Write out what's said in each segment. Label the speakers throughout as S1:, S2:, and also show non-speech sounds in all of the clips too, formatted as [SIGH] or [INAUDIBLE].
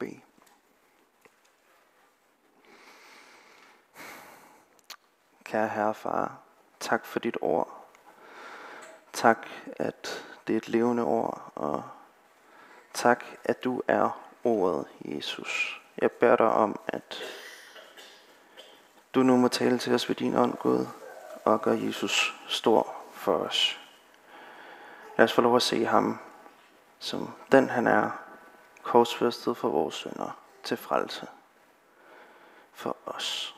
S1: bede. Kære Herre Far, tak for dit ord. Tak, at det er et levende ord, og tak, at du er ordet, Jesus. Jeg beder dig om, at du nu må tale til os ved din ånd, Gud, og gør Jesus stor for os. Lad os få lov at se ham som den han er, korsfæstet for vores synder til frelse for os.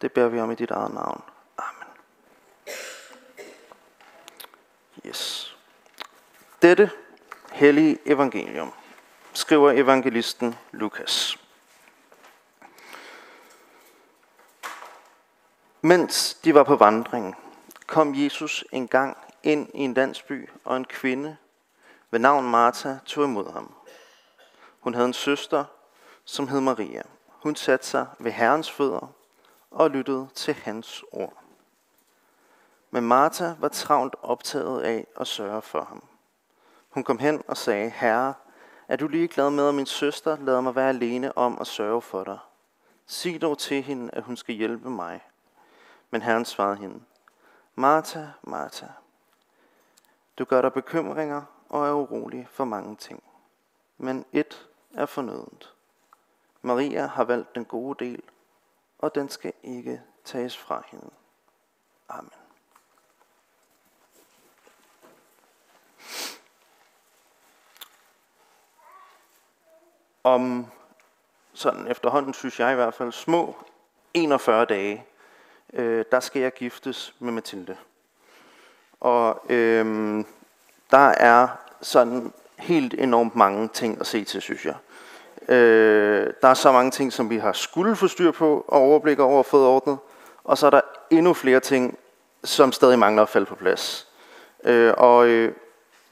S1: Det beder vi om i dit eget navn. Amen. Yes. Dette hellige evangelium skriver evangelisten Lukas. Mens de var på vandring, kom Jesus en gang ind i en landsby, og en kvinde ved navn Martha tog imod ham. Hun havde en søster, som hed Maria. Hun satte sig ved Herrens fødder og lyttede til hans ord. Men Martha var travlt optaget af at sørge for ham. Hun kom hen og sagde, Herre, er du lige glad med, at min søster lader mig være alene om at sørge for dig? Sig dog til hende, at hun skal hjælpe mig. Men Herren svarede hende, Martha, Martha, du gør dig bekymringer og er urolig for mange ting. Men et er fornødent. Maria har valgt den gode del, og den skal ikke tages fra hende. Amen. Om sådan efterhånden, synes jeg i hvert fald, små 41 dage, øh, der skal jeg giftes med Mathilde. Og øh, der er sådan helt enormt mange ting at se til, synes jeg. Øh, der er så mange ting, som vi har skulle få styr på og overblik over og fået ordnet. Og så er der endnu flere ting, som stadig mangler at falde på plads. Øh, og øh,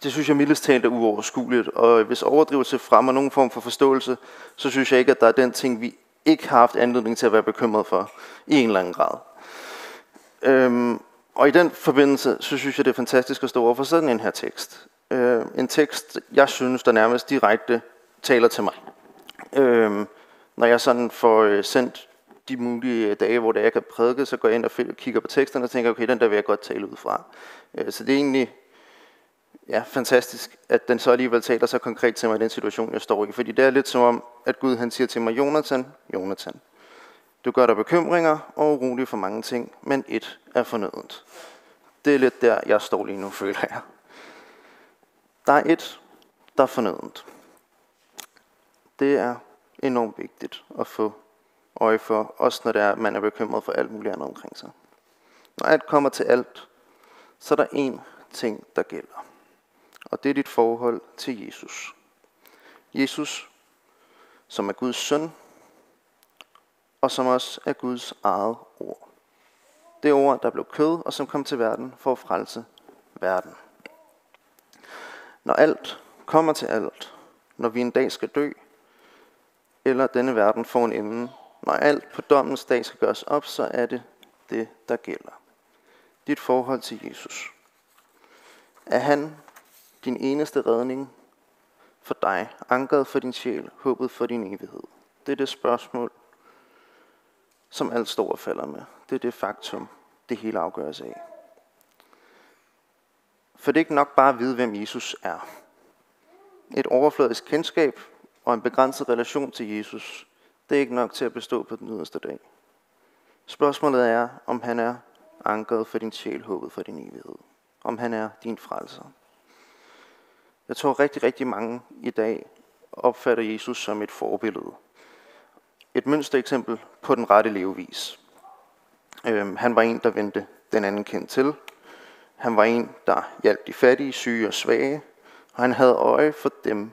S1: det synes jeg mildest talt er uoverskueligt. Og hvis overdrivelse fremmer nogen form for forståelse, så synes jeg ikke, at der er den ting, vi ikke har haft anledning til at være bekymret for i en eller anden grad. Øhm, og i den forbindelse, så synes jeg, det er fantastisk at stå over for sådan en her tekst. Øh, en tekst, jeg synes, der nærmest direkte taler til mig. Øh, når jeg sådan får øh, sendt de mulige øh, dage, hvor det er, jeg kan prædike, så går jeg ind og kigger på teksterne og tænker, okay, den der vil jeg godt tale ud fra. Øh, så det er egentlig ja, fantastisk, at den så alligevel taler så konkret til mig i den situation, jeg står i. Fordi det er lidt som om, at Gud han siger til mig, Jonathan, Jonathan, du gør dig bekymringer og urolig for mange ting, men et er fornødent. Det er lidt der, jeg står lige nu, føler jeg. Der er et, der er fornødent. Det er enormt vigtigt at få øje for, også når det er, at man er bekymret for alt muligt andet omkring sig. Når alt kommer til alt, så er der én ting, der gælder. Og det er dit forhold til Jesus. Jesus, som er Guds søn, og som også er Guds eget ord. Det ord, der blev kød, og som kom til verden for at frelse verden. Når alt kommer til alt, når vi en dag skal dø, eller denne verden får en ende, når alt på dommens dag skal gøres op, så er det det, der gælder. Dit forhold til Jesus. Er han din eneste redning for dig, ankeret for din sjæl, håbet for din evighed? Det er det spørgsmål, som alt står og falder med. Det er det faktum, det hele afgøres af. For det er ikke nok bare at vide, hvem Jesus er. Et overfladisk kendskab og en begrænset relation til Jesus, det er ikke nok til at bestå på den yderste dag. Spørgsmålet er, om han er ankeret for din sjæl, håbet for din evighed. Om han er din frelser. Jeg tror rigtig, rigtig mange i dag opfatter Jesus som et forbillede. Et mønstereksempel på den rette levevis. Øhm, han var en, der vendte den anden kendt til. Han var en, der hjalp de fattige, syge og svage, og han havde øje for dem.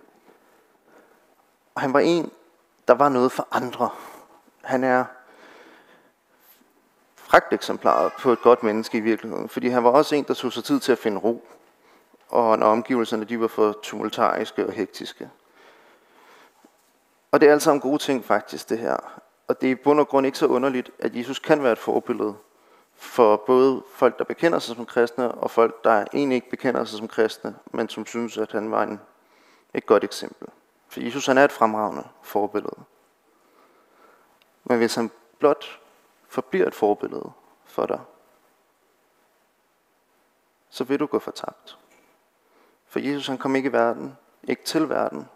S1: Og han var en, der var noget for andre. Han er eksemplaret på et godt menneske i virkeligheden, fordi han var også en, der tog sig tid til at finde ro, og når omgivelserne de var for tumultariske og hektiske. Og det er alt sammen gode ting faktisk, det her. Og det er i bund og grund ikke så underligt, at Jesus kan være et forbillede for både folk, der bekender sig som kristne, og folk, der egentlig ikke bekender sig som kristne, men som synes, at han var en, et godt eksempel. For Jesus han er et fremragende forbillede. Men hvis han blot forbliver et forbillede for dig, så vil du gå fortabt. For Jesus han kom ikke i verden, ikke til verden,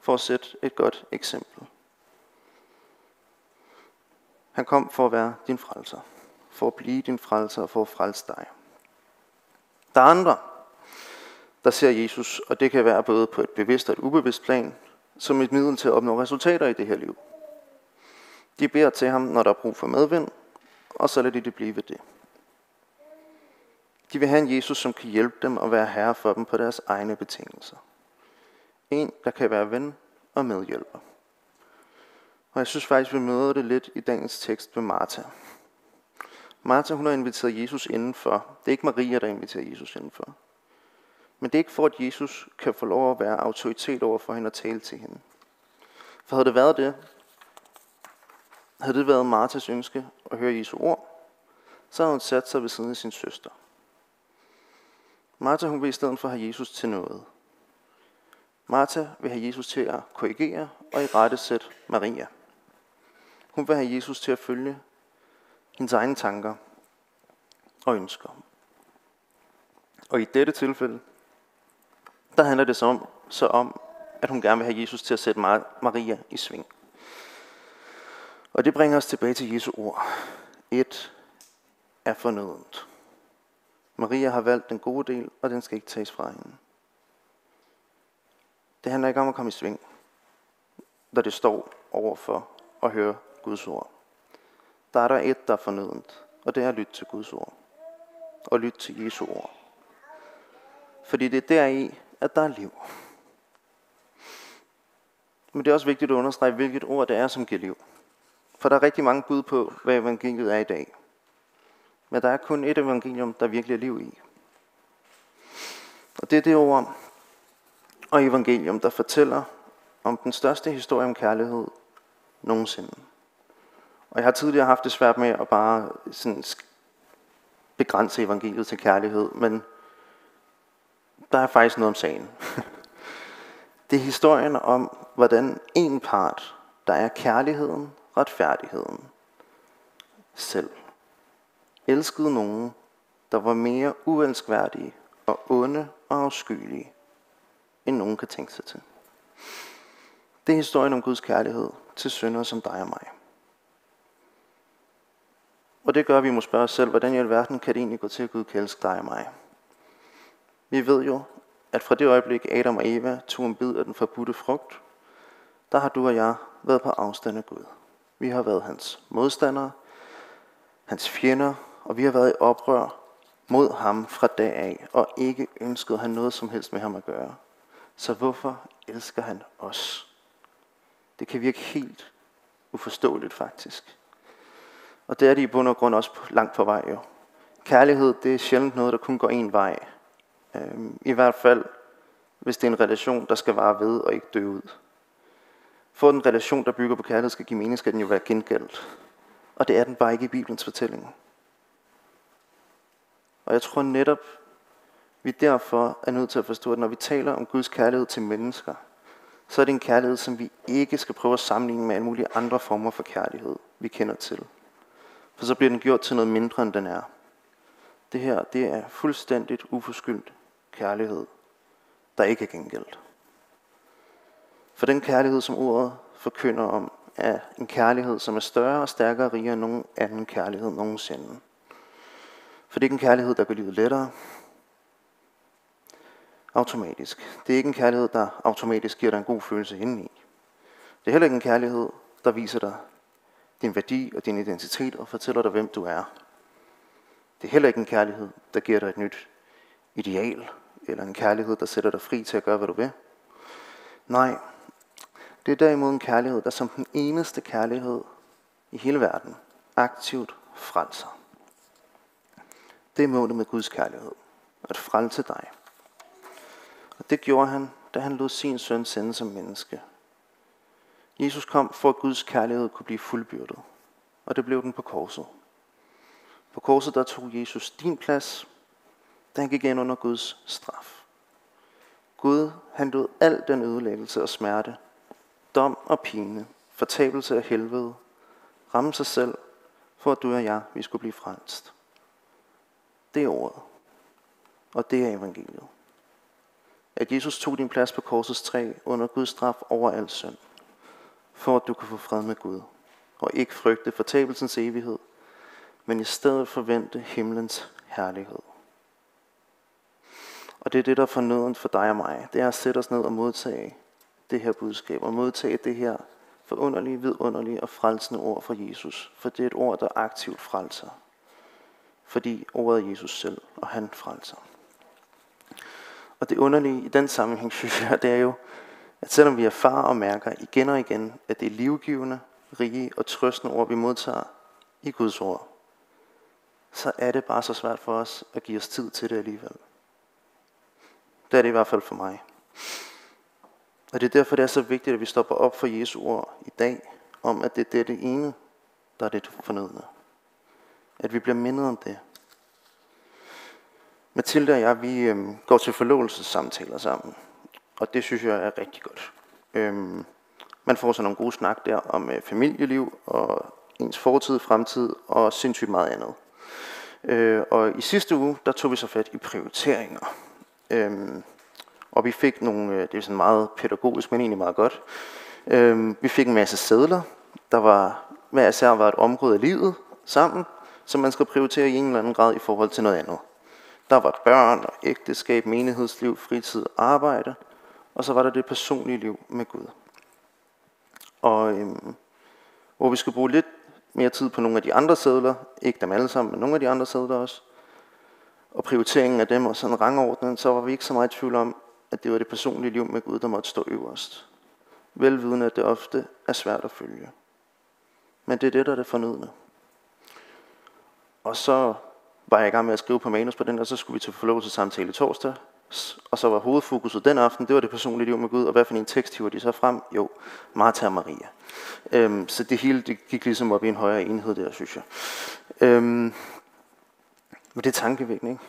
S1: for at sætte et godt eksempel. Han kom for at være din frelser, for at blive din frelser og for at frelse dig. Der er andre, der ser Jesus, og det kan være både på et bevidst og et ubevidst plan, som et middel til at opnå resultater i det her liv. De beder til ham, når der er brug for medvind, og så lader de det blive ved det. De vil have en Jesus, som kan hjælpe dem og være herre for dem på deres egne betingelser. En, der kan være ven og medhjælper. Og jeg synes faktisk, vi møder det lidt i dagens tekst med Martha. Martha, hun har inviteret Jesus indenfor. Det er ikke Maria, der inviterer Jesus indenfor. Men det er ikke for, at Jesus kan få lov at være autoritet over for hende og tale til hende. For havde det været det, havde det været Martas ønske at høre Jesu ord, så havde hun sat sig ved siden af sin søster. Martha hun vil i stedet for have Jesus til noget. Martha vil have Jesus til at korrigere og i rette sætte Maria. Hun vil have Jesus til at følge hendes egne tanker og ønsker. Og i dette tilfælde, der handler det så om, så om, at hun gerne vil have Jesus til at sætte Maria i sving. Og det bringer os tilbage til Jesu ord. Et er fornødent. Maria har valgt den gode del, og den skal ikke tages fra hende. Det handler ikke om at komme i sving, når det står overfor at høre Guds ord. Der er der et, der er fornødent, og det er at lytte til Guds ord. Og lytte til Jesu ord. Fordi det er deri, at der er liv. Men det er også vigtigt at understrege, hvilket ord det er, som giver liv. For der er rigtig mange bud på, hvad evangeliet er i dag. Men der er kun et evangelium, der virkelig er liv i. Og det er det ord og evangelium, der fortæller om den største historie om kærlighed nogensinde. Og jeg har tidligere haft det svært med at bare sådan begrænse evangeliet til kærlighed, men der er faktisk noget om sagen. [LAUGHS] Det er historien om, hvordan en part, der er kærligheden, retfærdigheden, selv elskede nogen, der var mere uelskværdige og onde og afskyelige, end nogen kan tænke sig til. Det er historien om Guds kærlighed til syndere som dig og mig. Og det gør, at vi må spørge os selv, hvordan i alverden kan det egentlig gå til, at Gud kan elske dig og mig? Vi ved jo, at fra det øjeblik Adam og Eva tog en bid af den forbudte frugt, der har du og jeg været på afstand af Gud. Vi har været hans modstandere, hans fjender, og vi har været i oprør mod ham fra dag af, og ikke ønsket han noget som helst med ham at gøre. Så hvorfor elsker han os? Det kan virke helt uforståeligt faktisk. Og det er det i bund og grund også langt på vej jo. Kærlighed, det er sjældent noget, der kun går en vej. Øhm, I hvert fald, hvis det er en relation, der skal vare ved og ikke dø ud. For en relation, der bygger på kærlighed, skal give mening, skal den jo være gengældt. Og det er den bare ikke i Bibelens fortælling. Og jeg tror netop, vi derfor er nødt til at forstå, at når vi taler om Guds kærlighed til mennesker, så er det en kærlighed, som vi ikke skal prøve at sammenligne med alle mulige andre former for kærlighed, vi kender til. For så bliver den gjort til noget mindre, end den er. Det her, det er fuldstændigt uforskyldt kærlighed, der ikke er gengældt. For den kærlighed, som ordet forkynder om, er en kærlighed, som er større og stærkere og rigere end nogen anden kærlighed nogensinde. For det er ikke en kærlighed, der gør livet lettere. Automatisk. Det er ikke en kærlighed, der automatisk giver dig en god følelse indeni. Det er heller ikke en kærlighed, der viser dig din værdi og din identitet og fortæller dig, hvem du er. Det er heller ikke en kærlighed, der giver dig et nyt ideal, eller en kærlighed, der sætter dig fri til at gøre, hvad du vil. Nej, det er derimod en kærlighed, der som den eneste kærlighed i hele verden aktivt frelser. Det er målet med Guds kærlighed. At frelse dig. Og det gjorde han, da han lod sin søn sende som menneske. Jesus kom for, at Guds kærlighed kunne blive fuldbyrdet. Og det blev den på korset. På korset der tog Jesus din plads, da han gik ind under Guds straf. Gud, han lod al den ødelæggelse og smerte dom og pine, fortabelse af helvede, ramme sig selv, for at du og jeg, vi skulle blive frelst. Det er ordet. Og det er evangeliet. At Jesus tog din plads på korsets træ under Guds straf over al synd. For at du kan få fred med Gud. Og ikke frygte fortabelsens evighed, men i stedet forvente himlens herlighed. Og det er det, der er fornøden for dig og mig. Det er at sætte os ned og modtage det her budskab. Og modtage det her forunderlige, vidunderlige og frelsende ord fra Jesus. For det er et ord, der aktivt frelser. Fordi ordet er Jesus selv, og han frelser. Og det underlige i den sammenhæng, [LAUGHS] synes jeg, det er jo, at selvom vi erfarer og mærker igen og igen, at det er livgivende, rige og trøstende ord, vi modtager i Guds ord, så er det bare så svært for os at give os tid til det alligevel. Det er det i hvert fald for mig. Og det er derfor, det er så vigtigt, at vi stopper op for Jesu ord i dag, om at det er det ene, der er det fornødende. At vi bliver mindet om det. Mathilde og jeg, vi øhm, går til forlovelsessamtaler sammen. Og det synes jeg er rigtig godt. Øhm, man får så nogle gode snak der om øh, familieliv og ens fortid, fremtid og sindssygt meget andet. Øh, og i sidste uge, der tog vi så fat i prioriteringer. Øhm, og vi fik nogle, øh, det er sådan meget pædagogisk, men egentlig meget godt. Øhm, vi fik en masse sædler, der var hver især var et område af livet sammen, som man skal prioritere i en eller anden grad i forhold til noget andet. Der var børn og ægteskab, menighedsliv, fritid, arbejde, og så var der det personlige liv med Gud. Og øhm, hvor vi skulle bruge lidt mere tid på nogle af de andre sædler, ikke dem alle sammen, men nogle af de andre sædler også, og prioriteringen af dem og sådan rangordnen, så var vi ikke så meget i tvivl om, at det var det personlige liv med Gud, der måtte stå øverst. Velvidende, at det ofte er svært at følge. Men det er det, der er det fornødende. Og så var jeg i gang med at skrive på manus på den, og så skulle vi til forlovelsesamtale i torsdag. Og så var hovedfokuset den aften, det var det personlige liv med Gud, og hvad for en tekst hiver de så frem? Jo, Martha og Maria. Øhm, så det hele det gik ligesom op i en højere enhed der, synes jeg. Øhm, men det er tankevækkende, ikke?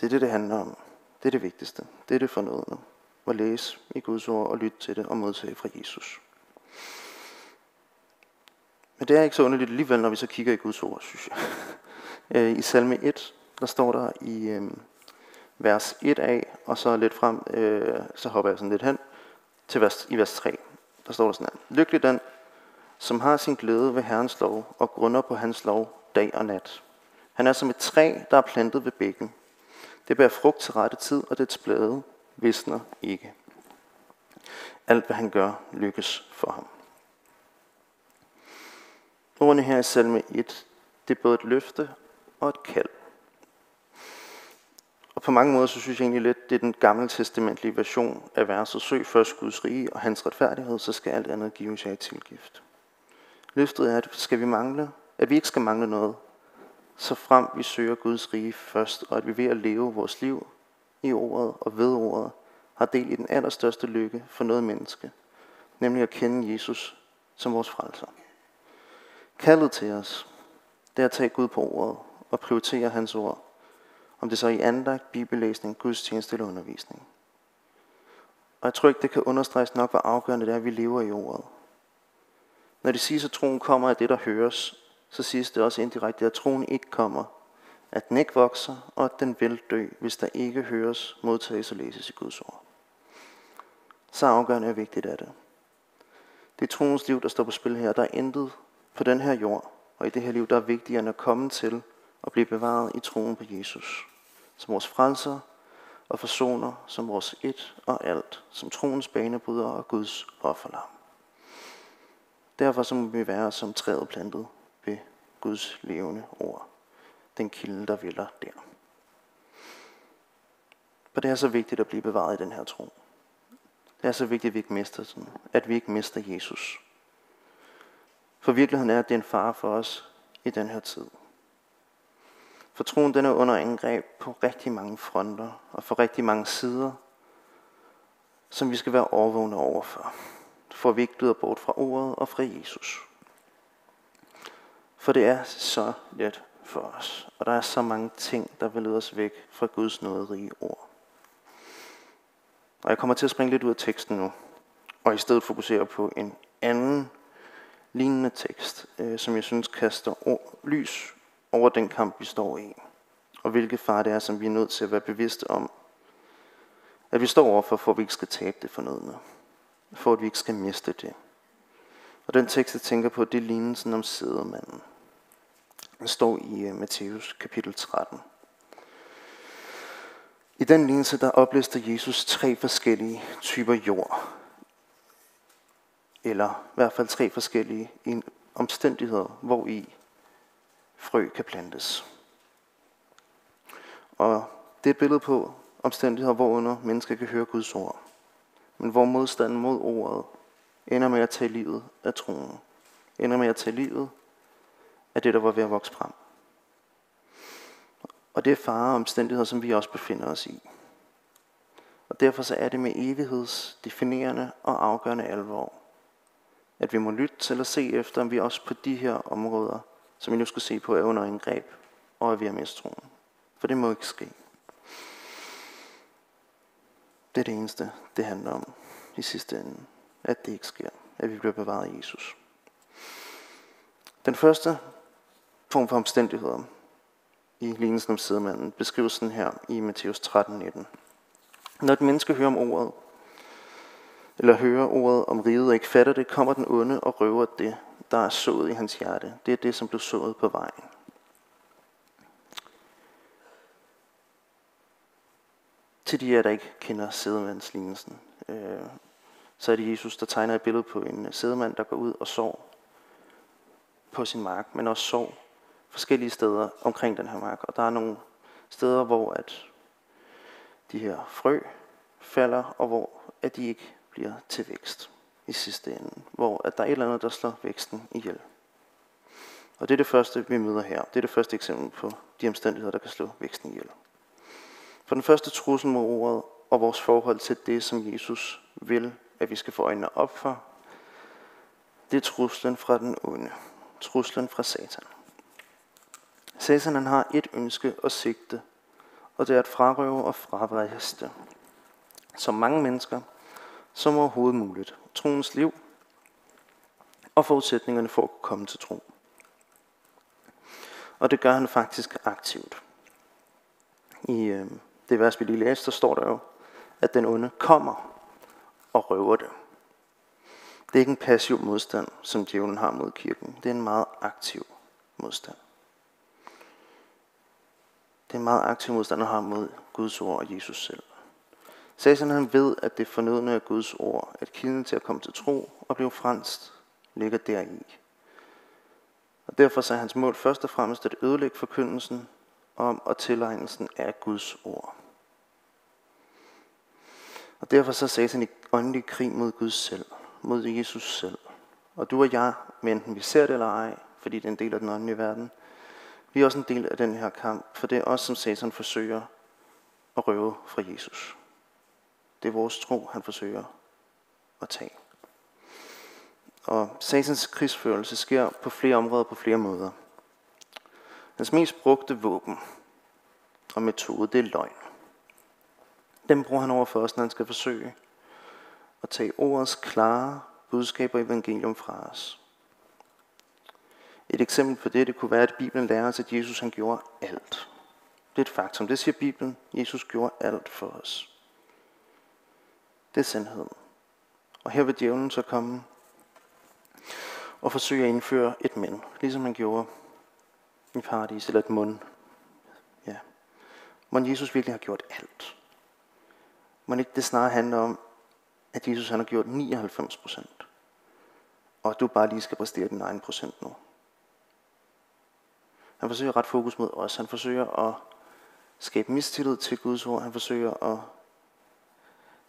S1: Det er det, det handler om. Det er det vigtigste. Det er det fornødende. At læse i Guds ord og lytte til det og modtage fra Jesus. Men det er ikke så underligt alligevel, når vi så kigger i Guds ord, synes jeg. Øh, I salme 1, der står der i øh, vers 1a, og så lidt frem, øh, så hopper jeg sådan lidt hen, til vers, i vers 3. Der står der sådan her. Lykkelig den, som har sin glæde ved Herrens lov, og grunder på hans lov dag og nat. Han er som et træ, der er plantet ved bækken. Det bærer frugt til rette tid, og dets blade visner ikke. Alt hvad han gør, lykkes for ham. Ordene her i salme 1, det er både et løfte og et kald. Og på mange måder, så synes jeg egentlig lidt, det er den gamle testamentlige version af verset. Søg først Guds rige og hans retfærdighed, så skal alt andet gives jer i tilgift. Løftet er, at skal vi mangle, at vi ikke skal mangle noget, så frem vi søger Guds rige først, og at vi ved at leve vores liv i ordet og ved ordet, har del i den allerstørste lykke for noget menneske, nemlig at kende Jesus som vores frelser. Kaldet til os, det er at tage Gud på ordet og prioritere hans ord, om det så er i andagt, bibellæsning, gudstjeneste eller undervisning. Og jeg tror ikke, det kan understreges nok, hvor afgørende det er, at vi lever i ordet. Når det siges, at troen kommer af det, der høres, så siges det også indirekte, at troen ikke kommer, at den ikke vokser, og at den vil dø, hvis der ikke høres, modtages og læses i Guds ord. Så afgørende og vigtigt er det. Det er troens liv, der står på spil her. Der er intet på den her jord, og i det her liv, der er vigtigere end at komme til og blive bevaret i troen på Jesus. Som vores frelser og forsoner, som vores et og alt, som troens banebryder og Guds offerlam. Derfor så må vi være som træet plantet ved Guds levende ord. Den kilde, der vælger der. For det er så vigtigt at blive bevaret i den her tro. Det er så vigtigt, at vi ikke mister sådan, at vi ikke mister Jesus. For virkeligheden er, at det er en fare for os i den her tid. For troen den er under angreb på rigtig mange fronter og for rigtig mange sider, som vi skal være overvågne overfor, for vi ikke glider bort fra ordet og fra Jesus. For det er så let for os, og der er så mange ting, der vil lede os væk fra Guds nåderige ord. Og jeg kommer til at springe lidt ud af teksten nu, og i stedet fokusere på en anden lignende tekst, øh, som jeg synes kaster ord, lys over den kamp, vi står i, og hvilke far det er, som vi er nødt til at være bevidste om, at vi står overfor, for at vi ikke skal tabe det fornødne, for at vi ikke skal miste det. Og den tekst, jeg tænker på, det er lignelsen om sædemanden. Den står i øh, Matthæus kapitel 13. I den lignelse, der oplister Jesus tre forskellige typer jord. Eller i hvert fald tre forskellige omstændigheder, hvor i frø kan plantes. Og det er et billede på omstændigheder, hvorunder mennesker kan høre Guds ord. Men hvor modstanden mod ordet ender med at tage livet af troen. Ender med at tage livet af det, der var ved at vokse frem. Og det er fare og omstændigheder, som vi også befinder os i. Og derfor så er det med evighedsdefinerende og afgørende alvor, at vi må lytte til at se efter, om vi også på de her områder, som vi nu skal se på, er under angreb og er ved at miste troen. For det må ikke ske. Det er det eneste, det handler om i sidste ende. At det ikke sker. At vi bliver bevaret af Jesus. Den første form for omstændigheder i lignelsen om sidemanden beskrives sådan her i Matthæus 13:19. Når et menneske hører om ordet, eller hører ordet om riget og ikke fatter det, kommer den onde og røver det, der er sået i hans hjerte. Det er det, som blev sået på vejen. Til de af der ikke kender sædemandslignelsen, øh, så er det Jesus, der tegner et billede på en sædemand, der går ud og sår på sin mark, men også sår forskellige steder omkring den her mark. Og der er nogle steder, hvor at de her frø falder, og hvor at de ikke bliver til vækst i sidste ende. Hvor at der er et eller andet, der slår væksten ihjel. Og det er det første, vi møder her. Det er det første eksempel på de omstændigheder, der kan slå væksten ihjel. For den første trussel mod ordet og vores forhold til det, som Jesus vil, at vi skal få øjnene op for, det er truslen fra den onde. Truslen fra Satan. Satan han har et ønske og sigte, og det er at frarøve og fravriste. Som mange mennesker, som overhovedet muligt. Troens liv og forudsætningerne for at komme til tro. Og det gør han faktisk aktivt. I øh, det vers, vi lige læste, der står der jo, at den onde kommer og røver det. Det er ikke en passiv modstand, som djævlen har mod kirken. Det er en meget aktiv modstand. Det er en meget aktiv modstand, han har mod Guds ord og Jesus selv. Satan han ved, at det fornødne af Guds ord, at kilden til at komme til tro og blive fransk, ligger deri. Og derfor så er hans mål først og fremmest at ødelægge forkyndelsen om og tilegnelsen af Guds ord. Og derfor så er Satan i åndelig krig mod Gud selv, mod Jesus selv. Og du og jeg, men enten vi ser det eller ej, fordi det er en del af den åndelige verden, vi er også en del af den her kamp, for det er os, som Satan forsøger at røve fra Jesus. Det er vores tro, han forsøger at tage. Og Satans krigsførelse sker på flere områder på flere måder. Hans mest brugte våben og metode, det er løgn. Dem bruger han over for os, når han skal forsøge at tage ordets klare budskaber og evangelium fra os. Et eksempel på det, det kunne være, at Bibelen lærer os, at Jesus han gjorde alt. Det er et faktum. Det siger Bibelen. Jesus gjorde alt for os. Det er sandheden. Og her vil djævlen så komme og forsøge at indføre et men, ligesom han gjorde i paradis, eller et mund. Ja. Men Jesus virkelig har gjort alt. Må ikke det snarere handler om, at Jesus han har gjort 99 procent. Og at du bare lige skal præstere din egen procent nu. Han forsøger ret fokus mod os. Han forsøger at skabe mistillid til Guds ord. Han forsøger at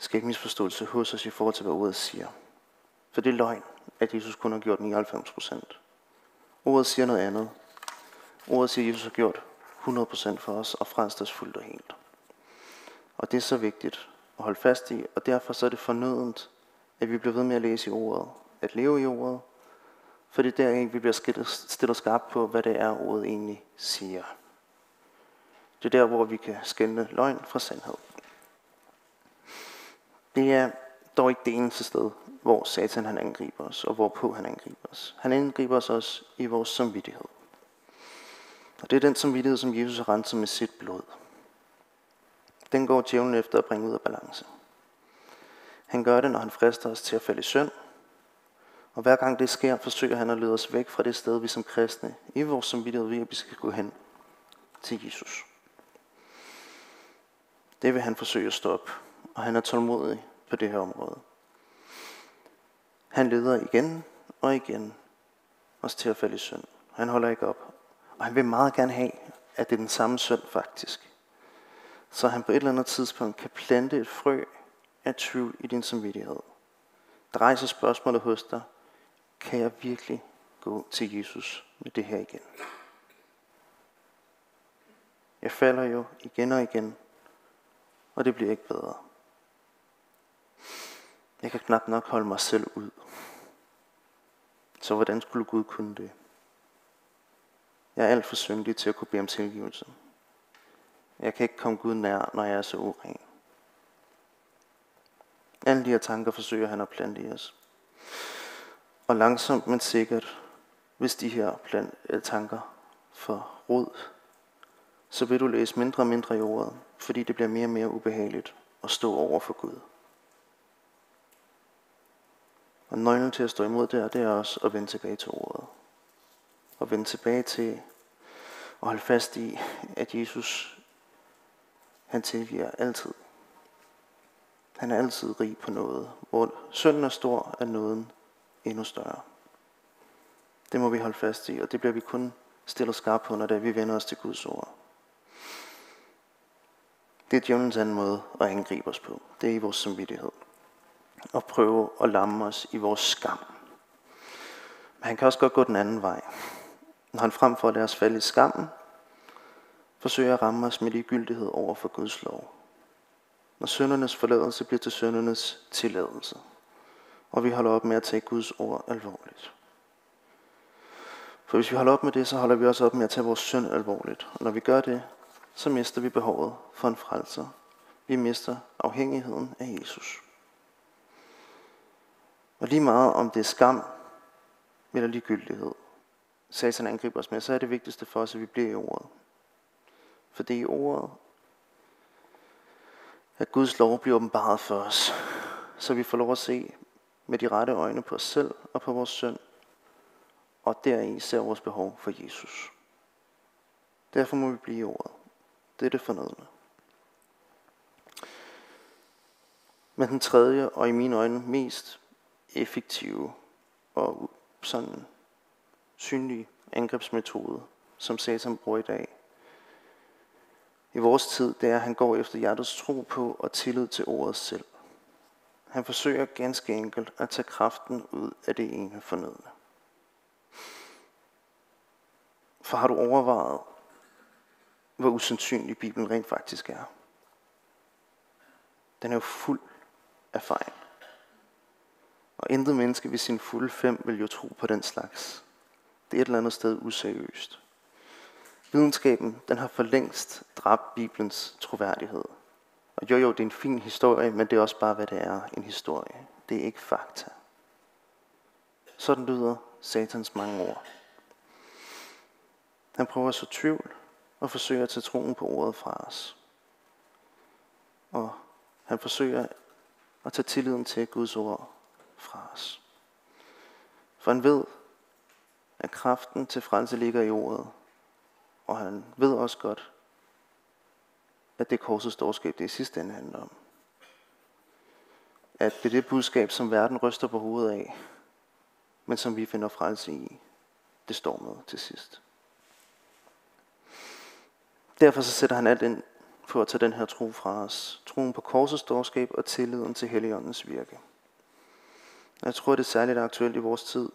S1: skabe misforståelse hos os i forhold til, hvad ordet siger. For det er løgn, at Jesus kun har gjort 99 procent. Ordet siger noget andet. Ordet siger, at Jesus har gjort 100 procent for os og frelst os fuldt og helt. Og det er så vigtigt at holde fast i, og derfor så er det fornødent, at vi bliver ved med at læse i ordet, at leve i ordet, for det er der, vi bliver stillet skarpt på, hvad det er, ordet egentlig siger. Det er der, hvor vi kan skænde løgn fra sandhed. Det er dog ikke det eneste sted, hvor Satan han angriber os, og hvorpå han angriber os. Han angriber os også i vores samvittighed. Og det er den samvittighed, som Jesus har renset med sit blod. Den går djævlen efter at bringe ud af balance. Han gør det, når han frister os til at falde i synd. Og hver gang det sker, forsøger han at lede os væk fra det sted, vi som kristne i vores samvittighed ved, at vi skal gå hen til Jesus. Det vil han forsøge at stoppe, og han er tålmodig på det her område. Han leder igen og igen os til at falde i synd. Han holder ikke op. Og han vil meget gerne have, at det er den samme synd faktisk. Så han på et eller andet tidspunkt kan plante et frø af tvivl i din samvittighed. Der rejser spørgsmålet hos dig. Kan jeg virkelig gå til Jesus med det her igen? Jeg falder jo igen og igen, og det bliver ikke bedre. Jeg kan knap nok holde mig selv ud. Så hvordan skulle Gud kunne det? Jeg er alt for syndig til at kunne bede om tilgivelse. Jeg kan ikke komme Gud nær, når jeg er så uren. Alle de her tanker forsøger han at plante i os. Og langsomt, men sikkert, hvis de her plant, øh, tanker får rod, så vil du læse mindre og mindre i ordet, fordi det bliver mere og mere ubehageligt at stå over for Gud. Og nøglen til at stå imod det, det er også at vende tilbage til ordet. Og vende tilbage til at holde fast i, at Jesus, han tilgiver altid. Han er altid rig på noget. Hvor synden er stor, er nåden endnu større. Det må vi holde fast i, og det bliver vi kun stillet skarpt på, når det er, vi vender os til Guds ord. Det er djævelens anden måde at angribe os på. Det er i vores samvittighed og prøve at lamme os i vores skam. Men han kan også godt gå den anden vej. Når han frem for at lade os falde i skammen, forsøger at ramme os med ligegyldighed over for Guds lov. Når søndernes forladelse bliver til søndernes tilladelse. Og vi holder op med at tage Guds ord alvorligt. For hvis vi holder op med det, så holder vi også op med at tage vores synd alvorligt. Og når vi gør det, så mister vi behovet for en frelser. Vi mister afhængigheden af Jesus. Og lige meget om det er skam eller ligegyldighed, Satan angriber os med, så er det vigtigste for os, at vi bliver i ordet. For det er i ordet, at Guds lov bliver åbenbaret for os, så vi får lov at se med de rette øjne på os selv og på vores søn, og deri ser vores behov for Jesus. Derfor må vi blive i ordet. Det er det fornødende. Men den tredje, og i mine øjne mest effektive og sådan synlige angrebsmetode, som Satan bruger i dag. I vores tid, det er, at han går efter hjertets tro på og tillid til ordet selv. Han forsøger ganske enkelt at tage kraften ud af det ene fornødne. For har du overvejet, hvor usandsynlig Bibelen rent faktisk er? Den er jo fuld af fejl. Og intet menneske ved sin fulde fem vil jo tro på den slags. Det er et eller andet sted useriøst. Videnskaben, den har for længst dræbt Bibelens troværdighed. Og jo jo, det er en fin historie, men det er også bare, hvad det er, en historie. Det er ikke fakta. Sådan lyder satans mange ord. Han prøver at så tvivl og forsøger at tage troen på ordet fra os. Og han forsøger at tage tilliden til Guds ord fra os. For han ved, at kraften til frelse ligger i ordet, og han ved også godt, at det korsets dårskab, det i sidste ende handler om. At det er det budskab, som verden ryster på hovedet af, men som vi finder frelse i, det står med til sidst. Derfor så sætter han alt ind for at tage den her tro fra os. Troen på korsets dårskab og tilliden til Helligåndens virke. Jeg tror, det er særligt aktuelt i vores tid,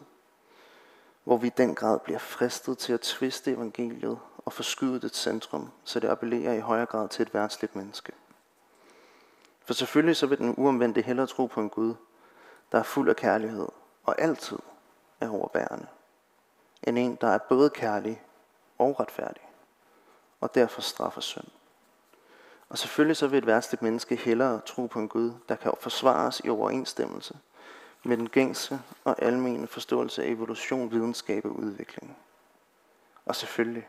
S1: hvor vi i den grad bliver fristet til at tviste evangeliet og forskyde det centrum, så det appellerer i højere grad til et værtsligt menneske. For selvfølgelig så vil den uomvendte hellere tro på en Gud, der er fuld af kærlighed og altid er overbærende, end en, der er både kærlig og retfærdig, og derfor straffer synd. Og selvfølgelig så vil et værtsligt menneske hellere tro på en Gud, der kan forsvares i overensstemmelse med den gængse og almene forståelse af evolution, videnskab og udvikling. Og selvfølgelig,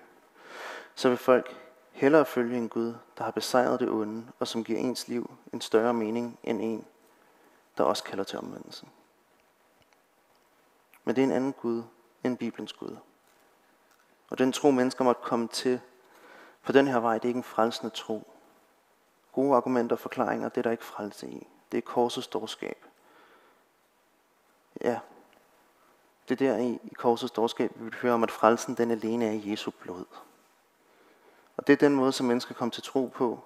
S1: så vil folk hellere følge en Gud, der har besejret det onde, og som giver ens liv en større mening end en, der også kalder til omvendelse. Men det er en anden Gud end Bibelens Gud. Og den tro, mennesker måtte komme til på den her vej, det er ikke en frelsende tro. Gode argumenter og forklaringer, det er der ikke frelse i. Det er korsets dårskab. Ja, det er der i, i korsets dårskab, vi vil høre om, at frelsen den alene er i Jesu blod. Og det er den måde, som mennesker kommer til tro på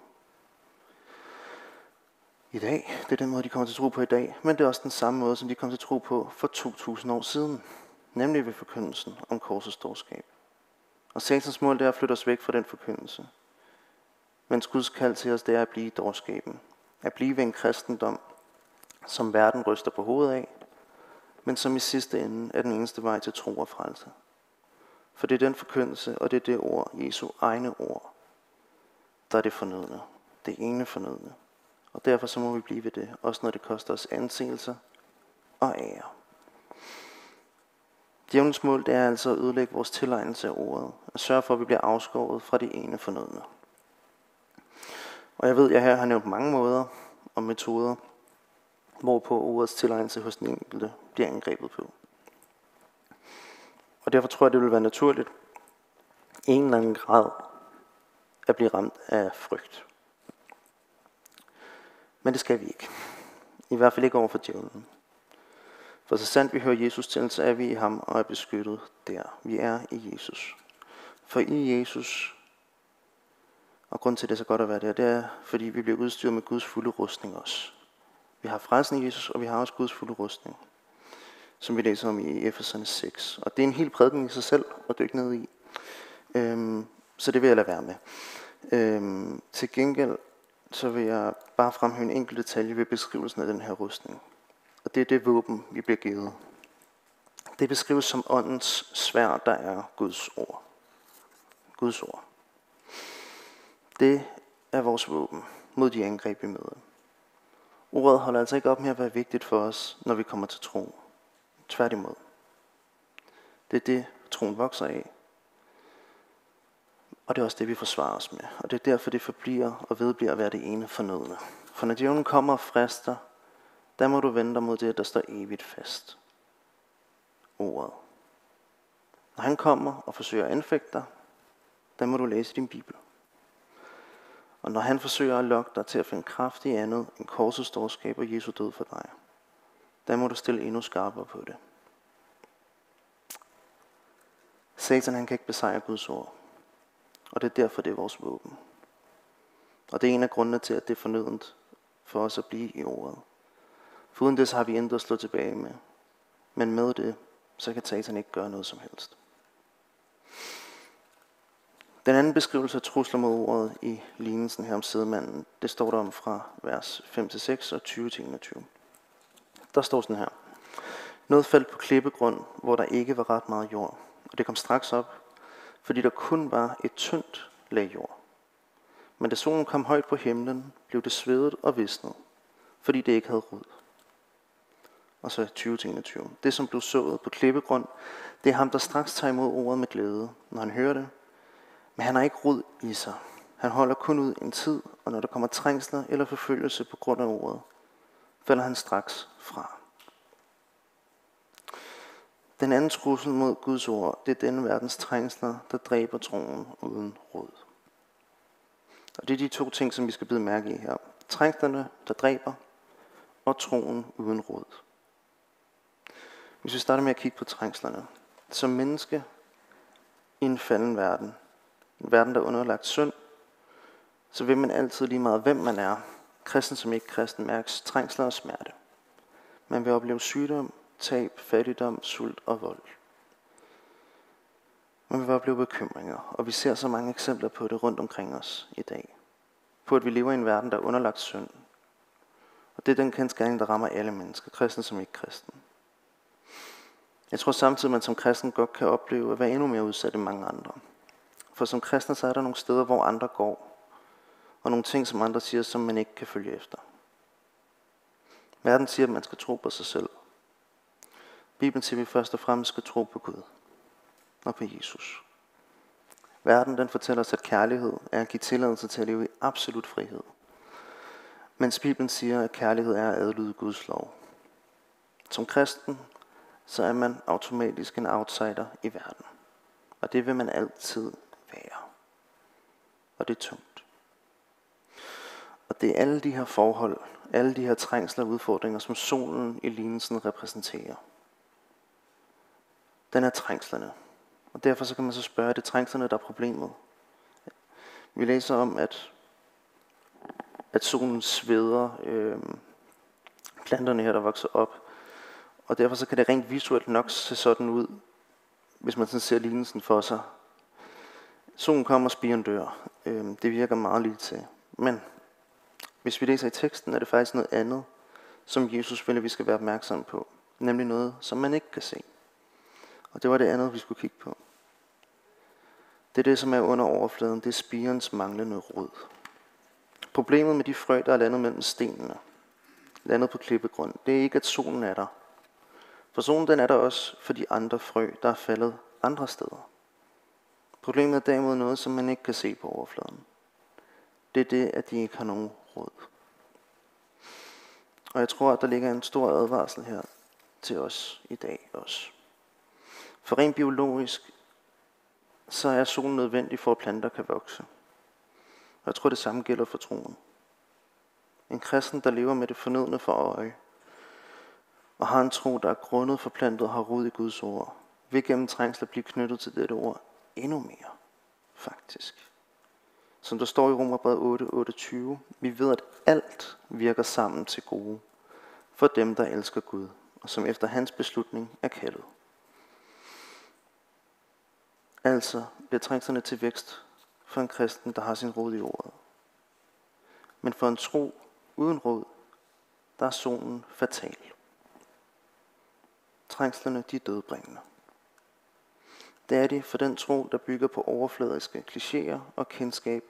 S1: i dag. Det er den måde, de kommer til tro på i dag. Men det er også den samme måde, som de kom til tro på for 2000 år siden. Nemlig ved forkyndelsen om korsets dårskab. Og satans mål det er at flytte os væk fra den forkyndelse. Men Guds kald til os, det er at blive dårskaben. At blive ved en kristendom, som verden ryster på hovedet af, men som i sidste ende er den eneste vej til tro og frelse. For det er den forkyndelse, og det er det ord, Jesu egne ord, der er det fornødne. Det ene fornødne. Og derfor så må vi blive ved det, også når det koster os anseelser og ære. Djævnens mål det er altså at ødelægge vores tilegnelse af ordet, og sørge for, at vi bliver afskåret fra det ene fornødne. Og jeg ved, at jeg her har nævnt mange måder og metoder, hvorpå ordets tilegnelse hos den enkelte bliver angrebet på. Og derfor tror jeg, det vil være naturligt i en eller anden grad at blive ramt af frygt. Men det skal vi ikke. I hvert fald ikke over for djævlen. For så sandt vi hører Jesus til, så er vi i ham og er beskyttet der. Vi er i Jesus. For i Jesus, og grund til det er så godt at være der, det er, fordi vi bliver udstyret med Guds fulde rustning også. Vi har frelsen i Jesus, og vi har også Guds fulde rustning, som vi læser om i Efeserne 6. Og det er en helt prædiken i sig selv at dykke ned i. Øhm, så det vil jeg lade være med. Øhm, til gengæld så vil jeg bare fremhæve en enkelt detalje ved beskrivelsen af den her rustning. Og det er det våben, vi bliver givet. Det beskrives som åndens svær, der er Guds ord. Guds ord. Det er vores våben mod de angreb, vi møder. Ordet holder altså ikke op med at være vigtigt for os, når vi kommer til tro. Tværtimod. Det er det, troen vokser af. Og det er også det, vi forsvarer os med. Og det er derfor, det forbliver og vedbliver at være det ene fornødne. For når djævlen kommer og frister, der må du vente dig mod det, der står evigt fast. Ordet. Når han kommer og forsøger at anfægte dig, der må du læse din bibel. Og når han forsøger at lokke dig til at finde kraft i andet end korsets storskab og Jesu død for dig, der må du stille endnu skarpere på det. Satan han kan ikke besejre Guds ord. Og det er derfor, det er vores våben. Og det er en af grundene til, at det er fornødent for os at blive i ordet. For uden det, så har vi intet at slå tilbage med. Men med det, så kan Satan ikke gøre noget som helst. Den anden beskrivelse af trusler mod ordet i lignelsen her om sædemanden, det står der om fra vers 5-6 og 20-21. Der står sådan her. Noget faldt på klippegrund, hvor der ikke var ret meget jord. Og det kom straks op, fordi der kun var et tyndt lag jord. Men da solen kom højt på himlen, blev det svedet og visnet, fordi det ikke havde rod. Og så 20-21. Det, som blev sået på klippegrund, det er ham, der straks tager imod ordet med glæde, når han hører det. Men han har ikke rod i sig. Han holder kun ud en tid, og når der kommer trængsler eller forfølgelse på grund af ordet, falder han straks fra. Den anden trussel mod Guds ord, det er denne verdens trængsler, der dræber troen uden råd. Og det er de to ting, som vi skal bide mærke i her. Trængslerne, der dræber, og troen uden råd. Hvis vi starter med at kigge på trængslerne. Som menneske i en falden verden, en verden, der er underlagt synd, så vil man altid lige meget, hvem man er, kristen som ikke kristen, mærkes trængsler og smerte. Man vil opleve sygdom, tab, fattigdom, sult og vold. Man vil opleve bekymringer, og vi ser så mange eksempler på det rundt omkring os i dag. På at vi lever i en verden, der er underlagt synd. Og det er den kendskærning, der rammer alle mennesker, kristen som ikke kristen. Jeg tror samtidig, at man som kristen godt kan opleve at være endnu mere udsat end mange andre. For som kristne, så er der nogle steder, hvor andre går, og nogle ting, som andre siger, som man ikke kan følge efter. Verden siger, at man skal tro på sig selv. Bibelen siger, at vi først og fremmest skal tro på Gud og på Jesus. Verden den fortæller os, at kærlighed er at give tilladelse til at leve i absolut frihed. Mens Bibelen siger, at kærlighed er at adlyde Guds lov. Som kristen, så er man automatisk en outsider i verden. Og det vil man altid. Og det er tungt. Og det er alle de her forhold, alle de her trængsler og udfordringer, som solen i lignelsen repræsenterer. Den er trængslerne. Og derfor så kan man så spørge, er det trængslerne, der er problemet? Vi læser om, at, at solen sveder øh, planterne her, der vokser op. Og derfor så kan det rent visuelt nok se sådan ud, hvis man sådan ser lignelsen for sig. Solen kommer, og spiren dør. Øh, det virker meget lige til. Men hvis vi læser i teksten, er det faktisk noget andet, som Jesus vil, at vi skal være opmærksomme på. Nemlig noget, som man ikke kan se. Og det var det andet, vi skulle kigge på. Det er det, som er under overfladen. Det er spirens manglende rod. Problemet med de frø, der er landet mellem stenene, landet på klippegrund, det er ikke, at solen er der. For solen den er der også for de andre frø, der er faldet andre steder. Problemet er derimod noget, som man ikke kan se på overfladen. Det er det, at de ikke har nogen råd. Og jeg tror, at der ligger en stor advarsel her til os i dag også. For rent biologisk, så er solen nødvendig for, at planter kan vokse. Og jeg tror, det samme gælder for troen. En kristen, der lever med det fornødne for øje, og har en tro, der er grundet for plantet og har rod i Guds ord, vil gennem trængsler blive knyttet til dette ord endnu mere, faktisk. Som der står i Romerbrevet 8, 28, vi ved, at alt virker sammen til gode for dem, der elsker Gud, og som efter hans beslutning er kaldet. Altså bliver trængslerne til vækst for en kristen, der har sin rod i ordet. Men for en tro uden rod, der er solen fatal. Trængslerne, de er dødbringende. Det er de for den tro, der bygger på overfladiske klichéer og kendskab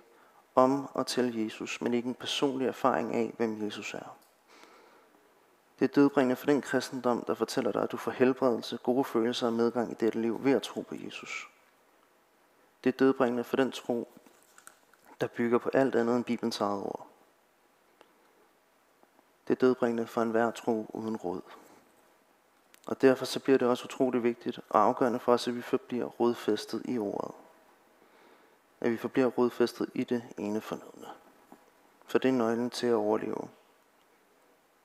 S1: om og til Jesus, men ikke en personlig erfaring af, hvem Jesus er. Det er dødbringende for den kristendom, der fortæller dig, at du får helbredelse, gode følelser og medgang i dette liv ved at tro på Jesus. Det er dødbringende for den tro, der bygger på alt andet end Bibelens eget ord. Det er dødbringende for enhver tro uden råd. Og derfor så bliver det også utrolig vigtigt og afgørende for os, at vi forbliver rodfæstet i ordet. At vi forbliver rodfæstet i det ene fornødne. For det er nøglen til at overleve.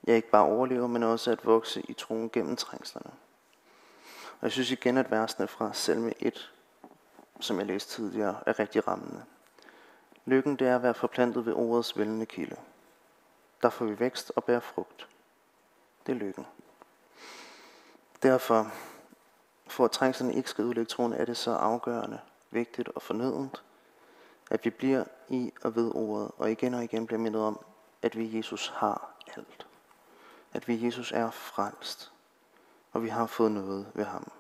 S1: Ja, ikke bare overleve, men også at vokse i troen gennem trængslerne. Og jeg synes igen, at versene fra salme 1 som jeg læste tidligere, er rigtig rammende. Lykken det er at være forplantet ved ordets vældende kilde. Der får vi vækst og bærer frugt. Det er lykken. Derfor, for at trængslerne ikke skal udlægge troen, er det så afgørende, vigtigt og fornødent, at vi bliver i og ved ordet, og igen og igen bliver mindet om, at vi Jesus har alt. At vi Jesus er frelst, og vi har fået noget ved ham.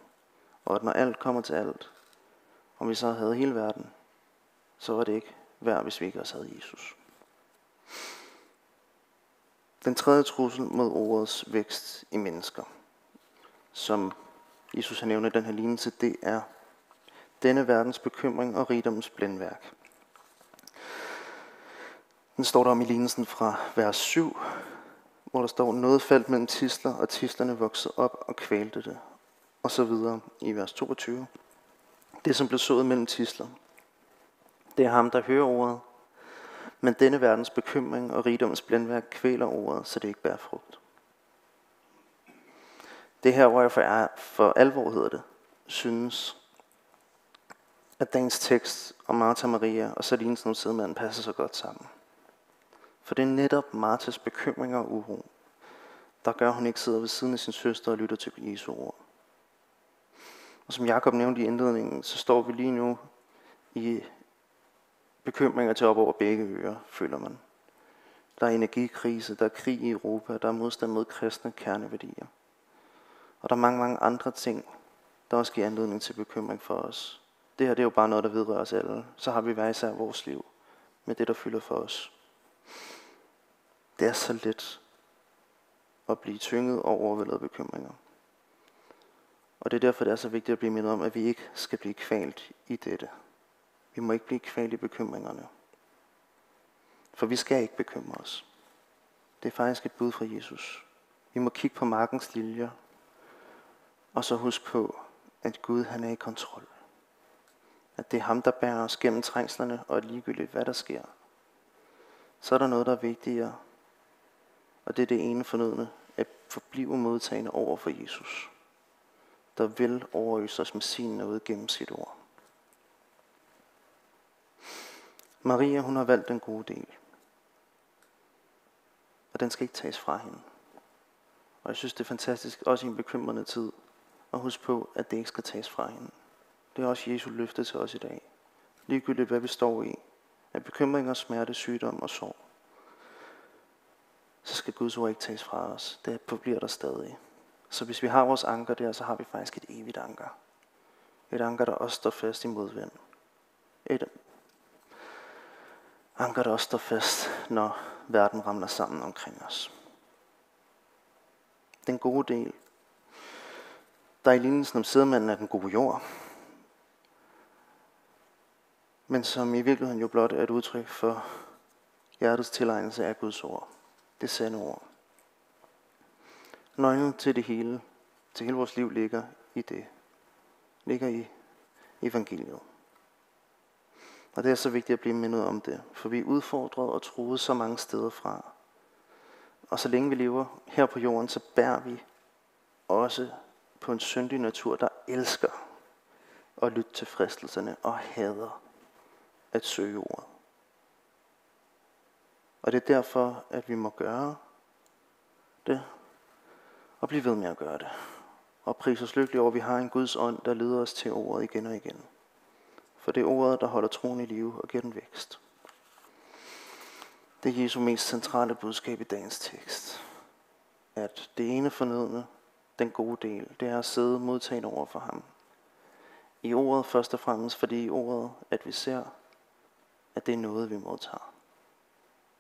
S1: Og at når alt kommer til alt, om vi så havde hele verden, så var det ikke værd, hvis vi ikke også havde Jesus. Den tredje trussel mod ordets vækst i mennesker, som Jesus har nævnt i den her lignelse, det er denne verdens bekymring og rigdommens blændværk. Den står der om i lignelsen fra vers 7, hvor der står, noget faldt mellem tisler, og tislerne voksede op og kvalte det. Og så videre i vers 22 det som blev sået mellem tisler. Det er ham, der hører ordet, men denne verdens bekymring og rigdommens blændværk kvæler ordet, så det ikke bærer frugt. Det her, hvor jeg for, for alvor hedder det, synes, at dagens tekst om Martha Maria og Salines nu sidder passer så godt sammen. For det er netop Martas bekymringer og uro, der gør, at hun ikke sidder ved siden af sin søster og lytter til Jesu ord. Og som Jakob nævnte i indledningen, så står vi lige nu i bekymringer til op over begge ører, føler man. Der er energikrise, der er krig i Europa, der er modstand mod kristne kerneværdier. Og der er mange, mange andre ting, der også giver anledning til bekymring for os. Det her det er jo bare noget, der vedrører os alle. Så har vi hver især vores liv med det, der fylder for os. Det er så let at blive tynget og overvældet af bekymringer. Og det er derfor, det er så vigtigt at blive mindet om, at vi ikke skal blive kvalt i dette. Vi må ikke blive kvalt i bekymringerne. For vi skal ikke bekymre os. Det er faktisk et bud fra Jesus. Vi må kigge på markens liljer, og så huske på, at Gud han er i kontrol. At det er ham, der bærer os gennem trængslerne, og ligegyldigt hvad der sker, så er der noget, der er vigtigere. Og det er det ene fornødne, at forblive modtagende over for Jesus, der vil overøse os med sin noget gennem sit ord. Maria, hun har valgt den gode del. Og den skal ikke tages fra hende. Og jeg synes, det er fantastisk, også i en bekymrende tid, og husk på, at det ikke skal tages fra hende. Det er også Jesu løfte til os i dag. Ligegyldigt hvad vi står i, af bekymringer, smerte, sygdom og sorg, så skal Guds ord ikke tages fra os. Det bliver der stadig. Så hvis vi har vores anker der, så har vi faktisk et evigt anker. Et anker, der også står fast i modvind. Et anker, der også står fast, når verden ramler sammen omkring os. Den gode del, der er i lignelsen om sædmanden af den gode jord, men som i virkeligheden jo blot er et udtryk for hjertets tilegnelse af Guds ord. Det sande ord. Nøglen til det hele, til hele vores liv ligger i det. Ligger i evangeliet. Og det er så vigtigt at blive mindet om det, for vi er udfordret og truet så mange steder fra. Og så længe vi lever her på jorden, så bærer vi også på en syndig natur, der elsker at lytte til fristelserne og hader at søge ordet. Og det er derfor, at vi må gøre det, og blive ved med at gøre det. Og pris os lykkelig over, at vi har en Guds ånd, der leder os til ordet igen og igen. For det er ordet, der holder troen i live og giver den vækst. Det er Jesu mest centrale budskab i dagens tekst. At det ene fornødne, den gode del, det er at sidde modtagende over for ham. I ordet først og fremmest, fordi i ordet, at vi ser, at det er noget, vi modtager.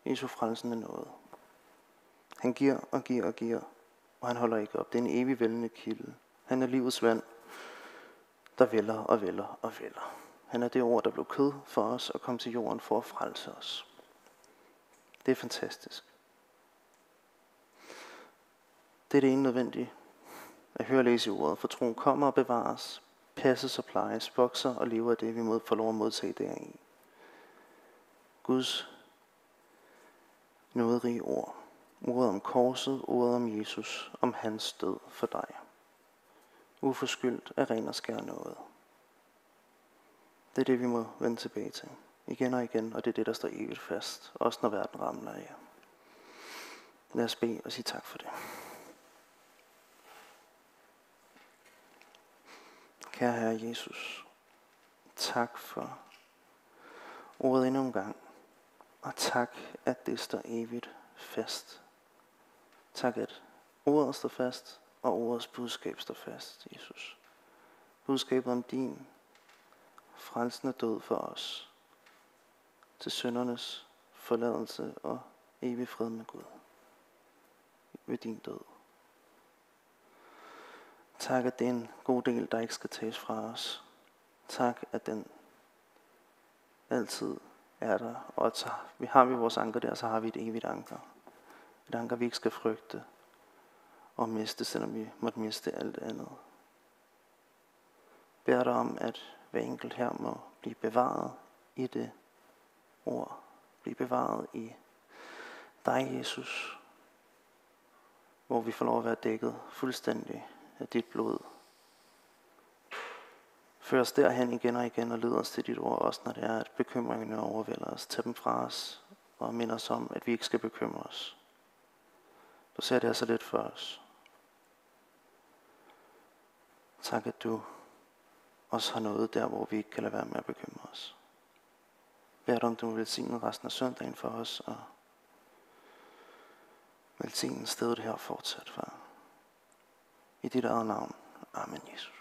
S1: Jesu frelsen er noget. Han giver og giver og giver, og han holder ikke op. Det er en evig vældende kilde. Han er livets vand, der vælger og vælger og vælger. Han er det ord, der blev kød for os og kom til jorden for at frelse os. Det er fantastisk. Det er det ene nødvendige. At høre og læse i ordet, for troen kommer og bevares, passes og plejes, vokser og lever af det, vi mod, få lov at modtage deri. Guds nåderige ord. Ordet om korset, ordet om Jesus, om hans død for dig. Uforskyldt er ren og skær noget. Det er det, vi må vende tilbage til. Igen og igen, og det er det, der står evigt fast, også når verden ramler af jer. Lad os bede og sige tak for det. Kære Herre Jesus, tak for ordet endnu en gang. Og tak, at det står evigt fast. Tak, at ordet står fast, og ordets budskab står fast, Jesus. Budskabet om din frelsende død for os. Til søndernes forladelse og evig fred med Gud. Ved din død. Tak, at det er en god del, der ikke skal tages fra os. Tak, at den altid er der, og så vi har vi vores anker der, så har vi et evigt anker. Et anker, vi ikke skal frygte og miste, selvom vi måtte miste alt andet. Bær dig om, at hver enkelt her må blive bevaret i det ord. Blive bevaret i dig, Jesus. Hvor vi får lov at være dækket fuldstændig af dit blod. Før os derhen igen og igen og led os til dit ord, også når det er, at bekymringerne overvælder os. Tag dem fra os og mind os om, at vi ikke skal bekymre os. Du ser det altså lidt for os. Tak, at du også har noget der, hvor vi ikke kan lade være med at bekymre os. Bær om du vil velsigne resten af søndagen for os, og velsigne stedet her fortsat, far. I dit eget navn. Amen, Jesus.